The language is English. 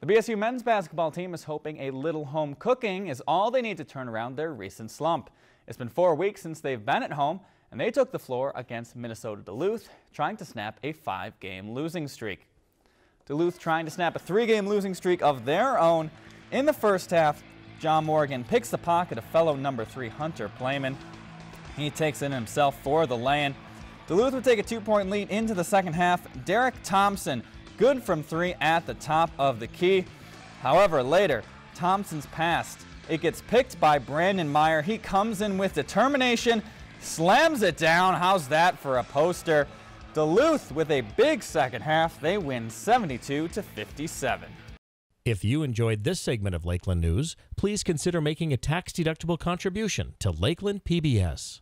The BSU men's basketball team is hoping a little home cooking is all they need to turn around their recent slump. It's been four weeks since they've been at home, and they took the floor against Minnesota Duluth, trying to snap a five-game losing streak. Duluth trying to snap a three-game losing streak of their own. In the first half, John Morgan picks the pocket of fellow number three Hunter Playman. He takes it himself for the lay-in. Duluth would take a two-point lead into the second half. Derek Thompson good from three at the top of the key. However, later, Thompson's passed. It gets picked by Brandon Meyer. He comes in with determination, slams it down. How's that for a poster? Duluth with a big second half. They win 72 to 57. If you enjoyed this segment of Lakeland News, please consider making a tax-deductible contribution to Lakeland PBS.